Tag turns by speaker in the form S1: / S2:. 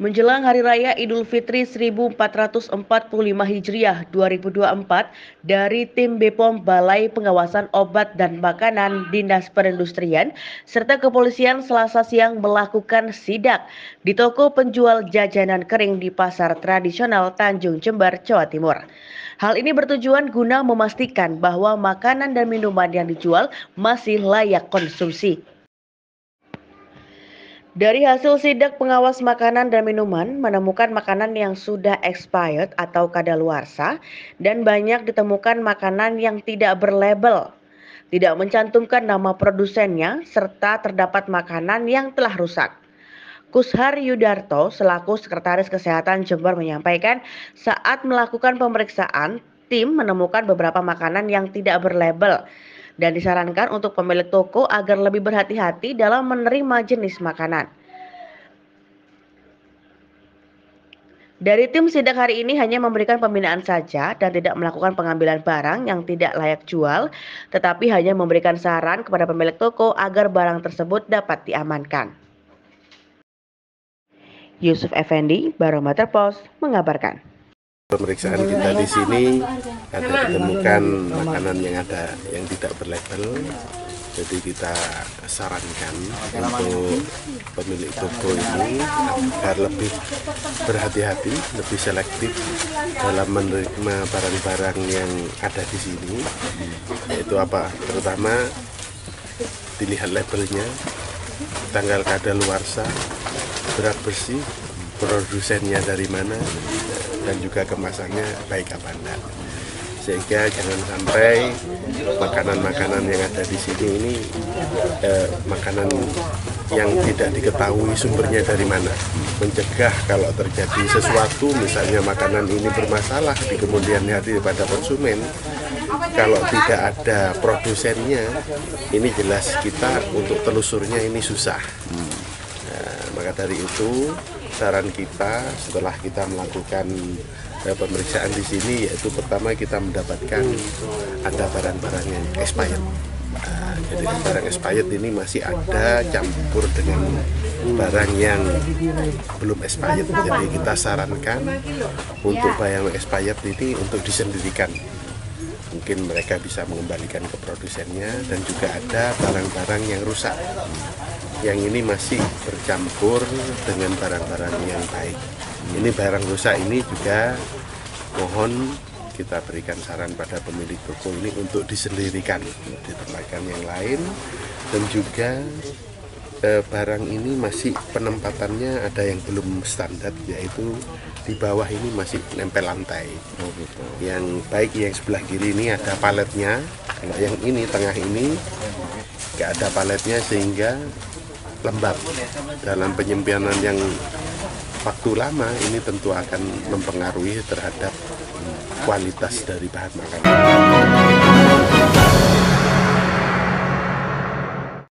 S1: Menjelang Hari Raya Idul Fitri 1445 Hijriah 2024 dari tim BPOM Balai Pengawasan Obat dan Makanan Dinas Perindustrian serta kepolisian selasa siang melakukan sidak di toko penjual jajanan kering di pasar tradisional Tanjung Jember, Jawa Timur. Hal ini bertujuan guna memastikan bahwa makanan dan minuman yang dijual masih layak konsumsi. Dari hasil sidak pengawas makanan dan minuman menemukan makanan yang sudah expired atau kadaluarsa dan banyak ditemukan makanan yang tidak berlabel, tidak mencantumkan nama produsennya serta terdapat makanan yang telah rusak. Kushar Yudarto selaku Sekretaris Kesehatan Jember menyampaikan saat melakukan pemeriksaan tim menemukan beberapa makanan yang tidak berlabel dan disarankan untuk pemilik toko agar lebih berhati-hati dalam menerima jenis makanan. Dari tim sidak hari ini hanya memberikan pembinaan saja dan tidak melakukan pengambilan barang yang tidak layak jual, tetapi hanya memberikan saran kepada pemilik toko agar barang tersebut dapat diamankan. Yusuf Effendi, Barometer Post, mengabarkan.
S2: Pemeriksaan kita di sini ada ditemukan makanan yang ada yang tidak berlabel. Jadi kita sarankan untuk pemilik toko ini agar lebih berhati-hati, lebih selektif dalam menerima barang-barang yang ada di sini. Yaitu apa? Terutama dilihat labelnya, tanggal kadaluarsa, berat bersih, produsennya dari mana, dan juga kemasannya baik apa enggak sehingga jangan sampai makanan-makanan yang ada di sini ini eh, makanan yang tidak diketahui sumbernya dari mana. Mencegah kalau terjadi sesuatu misalnya makanan ini bermasalah di kemudian hari pada konsumen kalau tidak ada produsennya ini jelas kita untuk telusurnya ini susah. Nah, maka dari itu saran kita setelah kita melakukan uh, pemeriksaan di sini yaitu pertama kita mendapatkan ada barang-barang yang expired. Uh, jadi barang expired ini masih ada campur dengan barang yang belum expired. Jadi kita sarankan untuk barang expired ini untuk disendirikan. Mungkin mereka bisa mengembalikan ke produsennya dan juga ada barang-barang yang rusak yang ini masih bercampur dengan barang-barang yang baik. Ini barang rusak ini juga mohon kita berikan saran pada pemilik toko ini untuk disendirikan, ditempatkan yang lain dan juga eh, barang ini masih penempatannya ada yang belum standar yaitu di bawah ini masih nempel lantai. Oh, gitu. Yang baik yang sebelah kiri ini ada paletnya, yang ini tengah ini nggak ada paletnya sehingga lembab dalam penyimpanan yang waktu lama ini tentu akan mempengaruhi terhadap kualitas dari bahan makanan.